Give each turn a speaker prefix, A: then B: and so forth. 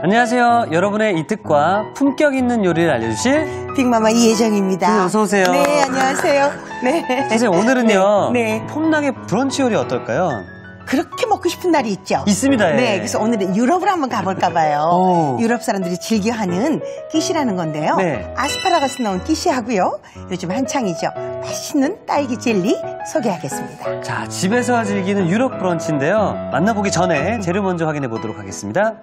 A: 안녕하세요. 여러분의 이특과 품격 있는 요리를 알려주실
B: 빅마마 이혜정입니다.
A: 네, 어서 오세요.
B: 네, 안녕하세요. 네.
A: 선생님 오늘은요.
B: 네, 네.
A: 폼나게 브런치 요리 어떨까요?
B: 그렇게 먹고 싶은 날이 있죠.
A: 있습니다. 예.
B: 네, 그래서 오늘은 유럽을 한번 가볼까 봐요.
A: 오.
B: 유럽 사람들이 즐겨하는 끼시라는 건데요.
A: 네.
B: 아스파라거스 넣은 끼시하고요. 요즘 한창이죠. 맛있는 딸기 젤리 소개하겠습니다.
A: 자, 집에서 즐기는 유럽 브런치인데요. 만나보기 전에 재료 먼저 확인해 보도록 하겠습니다.